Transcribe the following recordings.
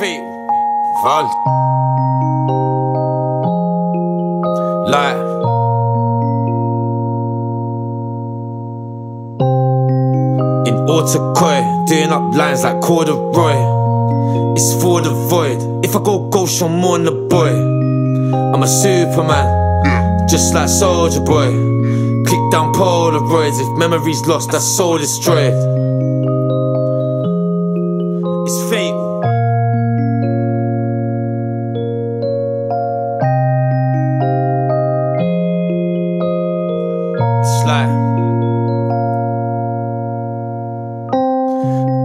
Val. Like. In Ortakoy, doing up lines like corduroy. It's for the void. If I go ghost, I'm on the boy. I'm a superman, just like Soulja Boy. Click down Polaroids. If memories lost, that's soul destroyed.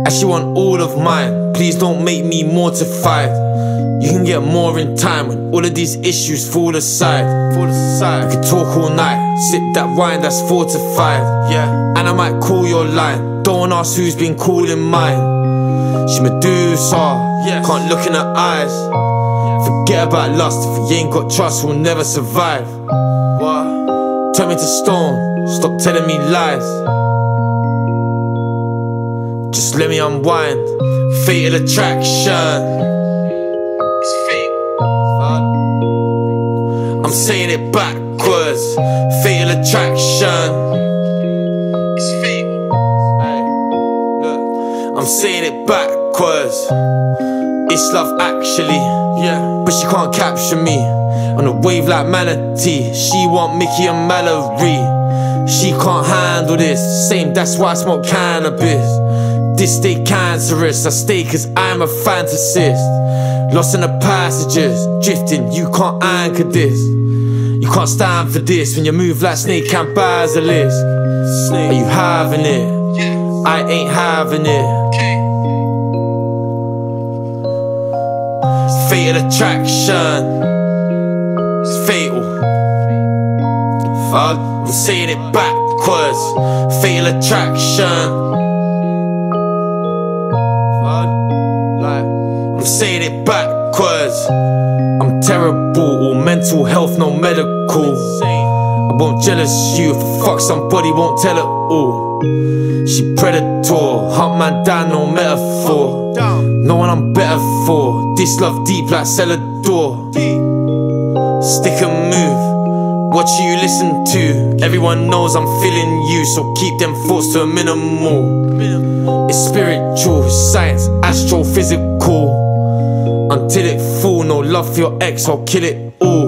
I actually want all of mine. Please don't make me mortified. You can get more in time when all of these issues fall aside. Fall aside. We can talk all night, sip that wine that's fortified. Yeah, and I might call your line. Don't ask who's been calling mine. She Medusa, yes. can't look in her eyes. Forget about lust. If you ain't got trust, we'll never survive. What? Turn me to stone. Stop telling me lies. Just let me unwind. Fatal attraction. It's fate. I'm saying it backwards. Fatal attraction. It's fate. Hey, look. I'm saying it backwards. It's love actually. Yeah. But she can't capture me. On a wave like manatee. She want Mickey and Mallory. She can't handle this. Same, that's why I smoke cannabis. This stay cancerous. I stay cause I'm a fantasist. Lost in the passages, drifting, you can't anchor this. You can't stand for this when you move like Snake and Basilisk. Are you having it? I ain't having it. Fatal attraction. It's fatal. Fuck, I'm saying it backwards. Fatal attraction. Saying it backwards. I'm terrible, all mental health, no medical. I won't jealous you I fuck somebody, won't tell it all. She predator, hunt man down, no metaphor. No one I'm better for. This love deep like cellar door. Stick and move. What you listen to? Everyone knows I'm feeling you, so keep them thoughts to a minimal. It's spiritual, science, astrophysical. Until it full, no love for your ex, I'll kill it all.